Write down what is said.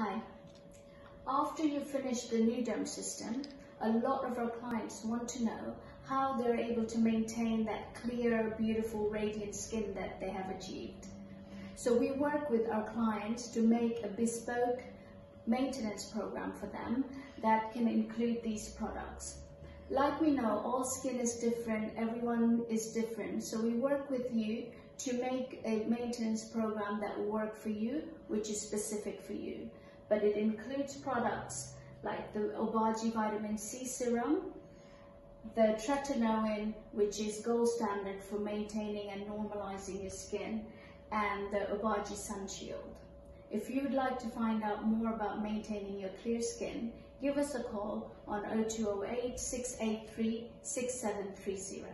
Hi. After you finish the Nu Derm system, a lot of our clients want to know how they're able to maintain that clear, beautiful, radiant skin that they have achieved. So we work with our clients to make a bespoke maintenance program for them that can include these products. Like we know, all skin is different, everyone is different. So we work with you to make a maintenance program that will work for you, which is specific for you. But it includes products like the Obagi Vitamin C Serum, the tretinoin, which is gold standard for maintaining and normalizing your skin, and the Obagi Sun Shield. If you'd like to find out more about maintaining your clear skin, give us a call on 0208 683 6730.